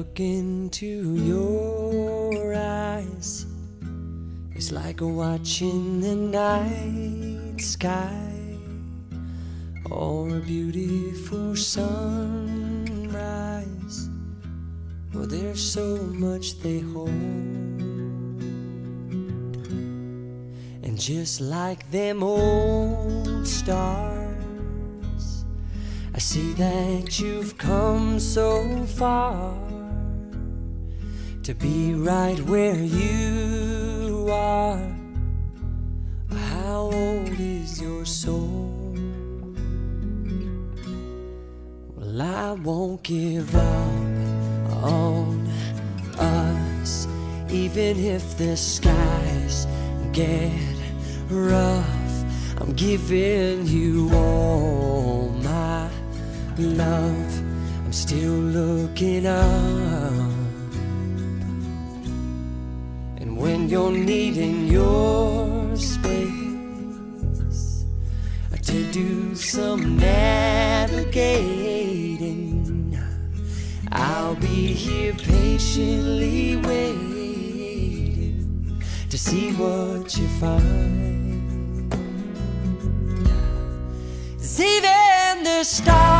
look into your eyes, it's like watching the night sky or a beautiful sunrise. Well, there's so much they hold. And just like them old stars, I see that you've come so far to be right where you are. How old is your soul? Well, I won't give up on us, even if the skies get rough. I'm giving you all my love. I'm still looking up. You're needing your space to do some navigating, I'll be here patiently waiting to see what you find. even the stars,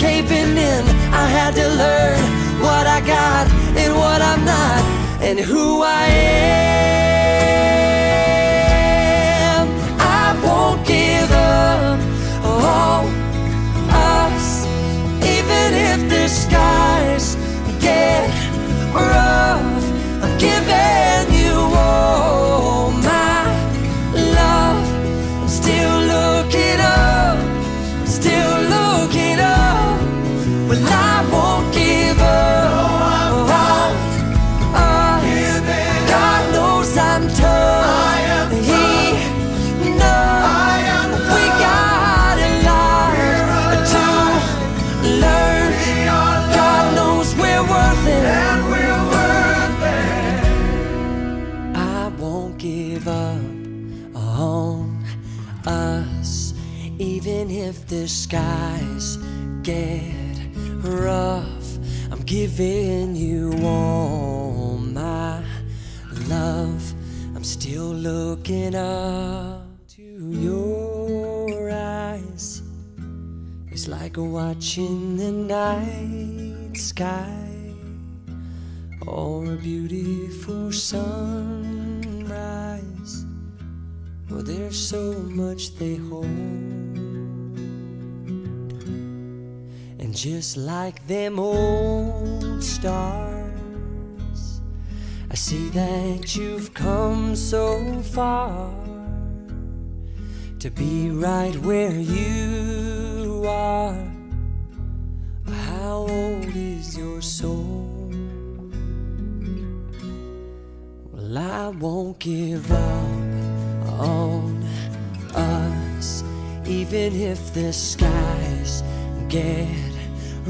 caving in. I had to learn what I got and what I'm not, and who I am. If the skies get rough. I'm giving you all my love. I'm still looking up to your eyes. It's like watching the night sky or a beautiful sunrise. Well, there's so much they hold. Just like them old stars, I see that you've come so far to be right where you are. How old is your soul? Well, I won't give up on us, even if the skies get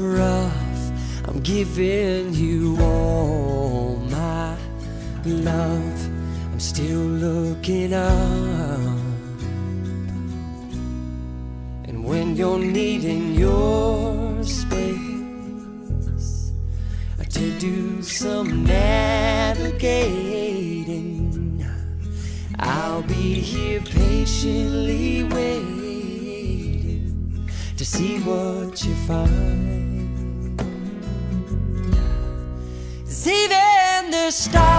rough. I'm giving you all my love. I'm still looking up. And when you're needing your space to do some navigating, I'll be here patiently waiting to see what you find. 'Cause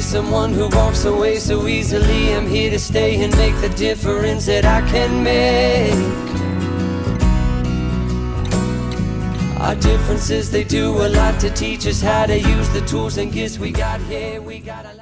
someone who walks away so easily. I'm here to stay and make the difference that I can make. Our differences, they do a lot to teach us how to use the tools and gifts we got here. We got a lot.